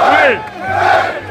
Vem! Ei!